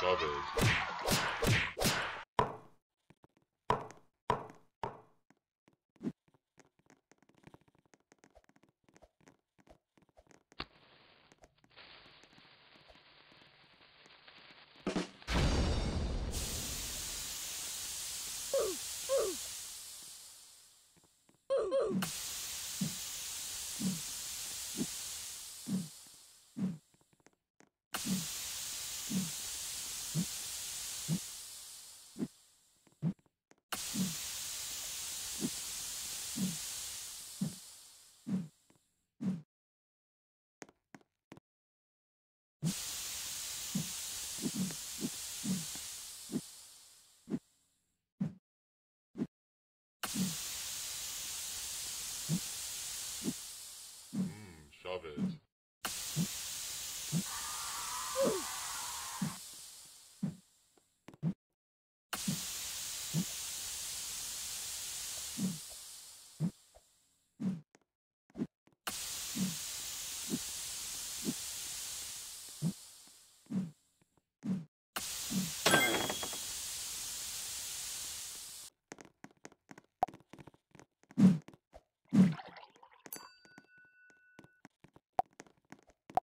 Chavez. Ooh. Mm-hmm.